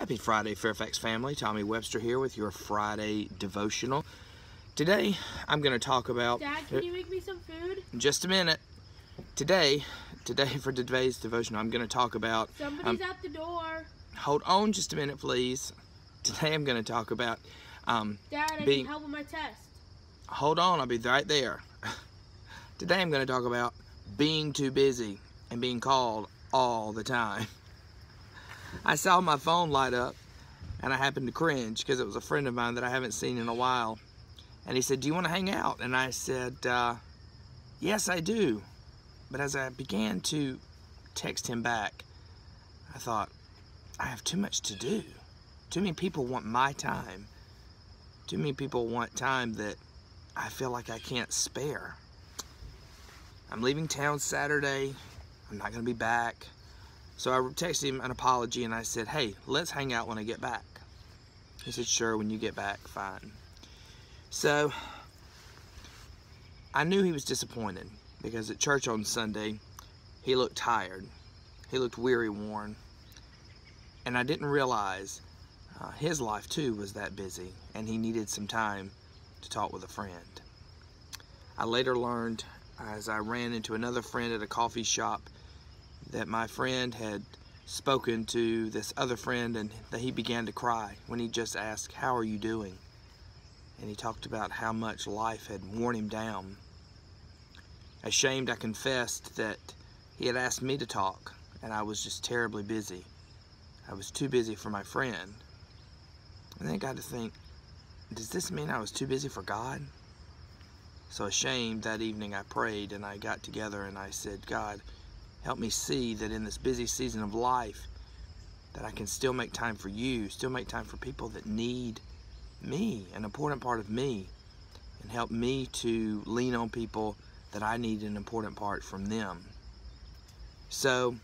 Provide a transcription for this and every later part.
Happy Friday, Fairfax family. Tommy Webster here with your Friday devotional. Today, I'm going to talk about. Dad, can you make me some food? Just a minute. Today, today for today's devotional, I'm going to talk about. Somebody's um, at the door. Hold on just a minute, please. Today, I'm going to talk about. Um, Dad, I being, need help with my test. Hold on, I'll be right there. Today, I'm going to talk about being too busy and being called all the time. I saw my phone light up and I happened to cringe because it was a friend of mine that I haven't seen in a while. And he said, Do you want to hang out? And I said, uh, Yes, I do. But as I began to text him back, I thought, I have too much to do. Too many people want my time. Too many people want time that I feel like I can't spare. I'm leaving town Saturday. I'm not going to be back. So I texted him an apology and I said, hey, let's hang out when I get back. He said, sure, when you get back, fine. So I knew he was disappointed because at church on Sunday, he looked tired. He looked weary, worn. And I didn't realize uh, his life too was that busy and he needed some time to talk with a friend. I later learned as I ran into another friend at a coffee shop that my friend had spoken to this other friend and that he began to cry when he just asked, how are you doing? And he talked about how much life had worn him down. Ashamed, I confessed that he had asked me to talk and I was just terribly busy. I was too busy for my friend. And then I got to think, does this mean I was too busy for God? So ashamed that evening I prayed and I got together and I said, God, Help me see that in this busy season of life that I can still make time for you, still make time for people that need me, an important part of me, and help me to lean on people that I need an important part from them. So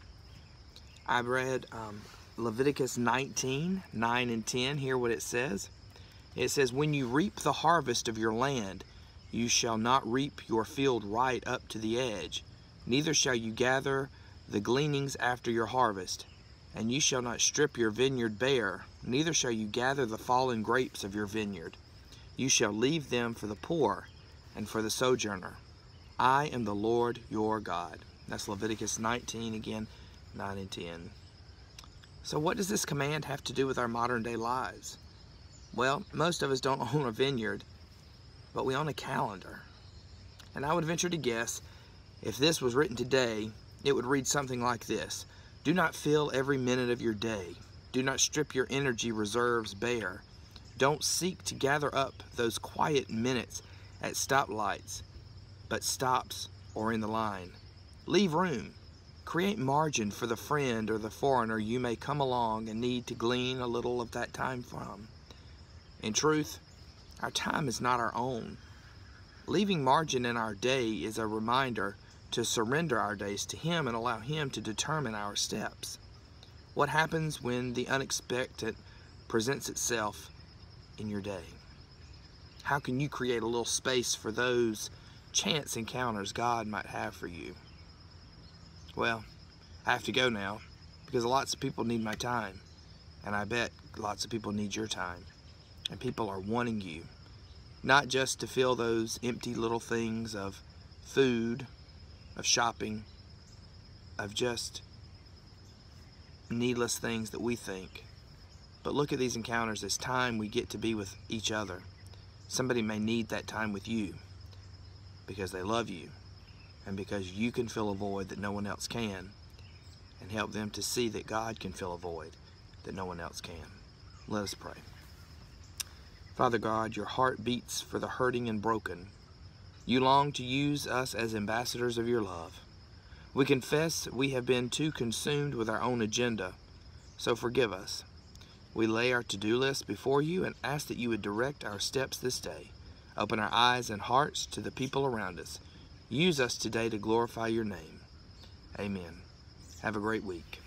I read um, Leviticus 19, 9 and 10. Hear what it says. It says, When you reap the harvest of your land, you shall not reap your field right up to the edge Neither shall you gather the gleanings after your harvest, and you shall not strip your vineyard bare, neither shall you gather the fallen grapes of your vineyard. You shall leave them for the poor and for the sojourner. I am the Lord your God. That's Leviticus 19 again, 9 and 10. So what does this command have to do with our modern day lives? Well, most of us don't own a vineyard, but we own a calendar. And I would venture to guess if this was written today, it would read something like this. Do not fill every minute of your day. Do not strip your energy reserves bare. Don't seek to gather up those quiet minutes at stoplights, but stops or in the line. Leave room. Create margin for the friend or the foreigner you may come along and need to glean a little of that time from. In truth, our time is not our own. Leaving margin in our day is a reminder to surrender our days to Him and allow Him to determine our steps. What happens when the unexpected presents itself in your day? How can you create a little space for those chance encounters God might have for you? Well, I have to go now because lots of people need my time, and I bet lots of people need your time. And people are wanting you, not just to fill those empty little things of food of shopping, of just needless things that we think. But look at these encounters as time we get to be with each other. Somebody may need that time with you because they love you and because you can fill a void that no one else can and help them to see that God can fill a void that no one else can. Let us pray. Father God, your heart beats for the hurting and broken you long to use us as ambassadors of your love. We confess we have been too consumed with our own agenda, so forgive us. We lay our to-do list before you and ask that you would direct our steps this day. Open our eyes and hearts to the people around us. Use us today to glorify your name. Amen. Have a great week.